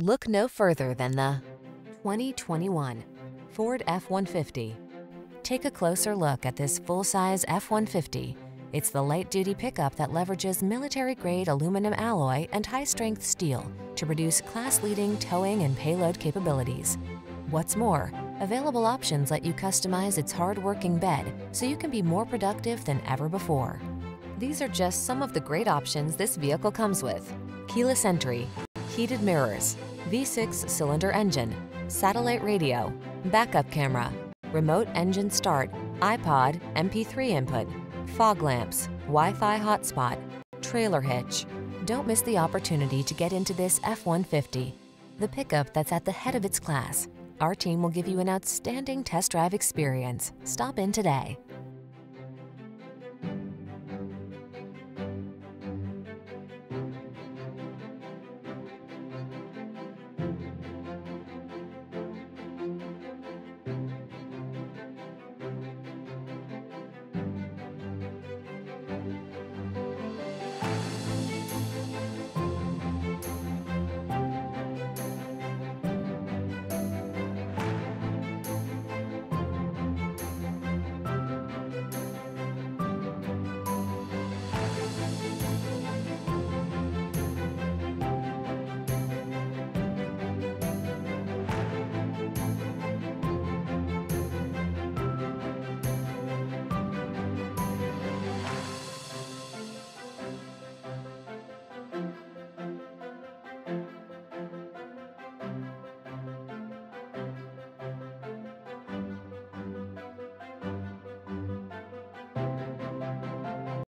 Look no further than the 2021 Ford F-150. Take a closer look at this full-size F-150. It's the light-duty pickup that leverages military-grade aluminum alloy and high-strength steel to produce class-leading towing and payload capabilities. What's more, available options let you customize its hard-working bed so you can be more productive than ever before. These are just some of the great options this vehicle comes with. Keyless entry, heated mirrors, V6 cylinder engine, satellite radio, backup camera, remote engine start, iPod, MP3 input, fog lamps, Wi-Fi hotspot, trailer hitch. Don't miss the opportunity to get into this F-150, the pickup that's at the head of its class. Our team will give you an outstanding test drive experience. Stop in today.